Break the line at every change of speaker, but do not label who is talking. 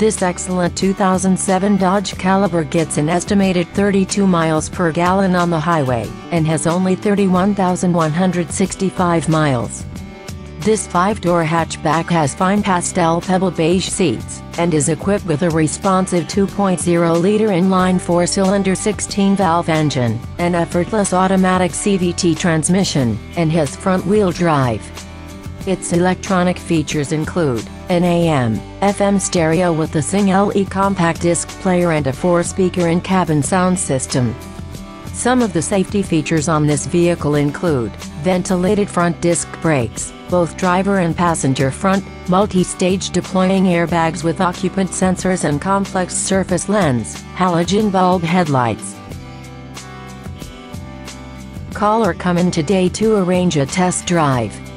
This excellent 2007 Dodge Caliber gets an estimated 32 miles per gallon on the highway, and has only 31,165 miles. This five-door hatchback has fine pastel pebble beige seats, and is equipped with a responsive 2.0-liter inline four-cylinder 16-valve engine, an effortless automatic CVT transmission, and has front-wheel drive. Its electronic features include an AM, FM stereo with a Sing-LE compact disc player and a four-speaker in-cabin sound system. Some of the safety features on this vehicle include ventilated front disc brakes, both driver and passenger front, multi-stage deploying airbags with occupant sensors and complex surface lens, halogen bulb headlights. Call or come in today to arrange a test drive.